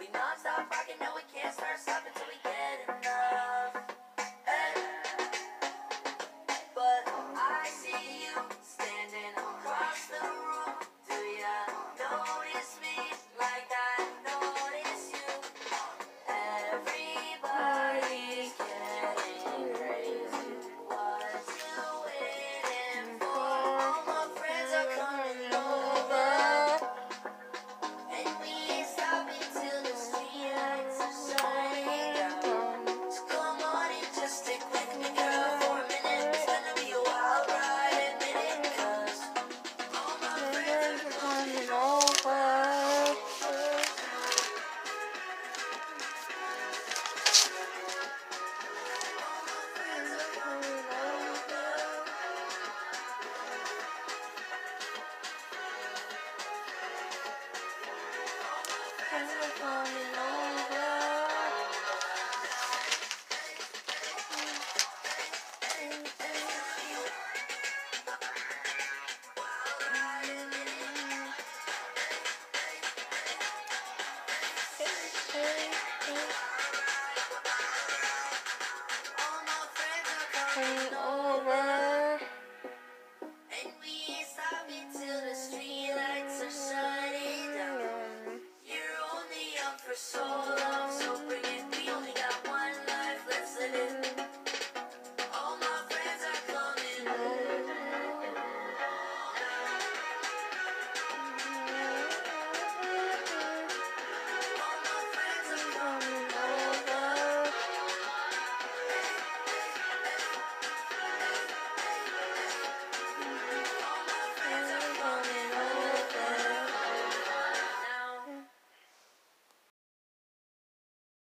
we non-stop rocking now we can't Coming over.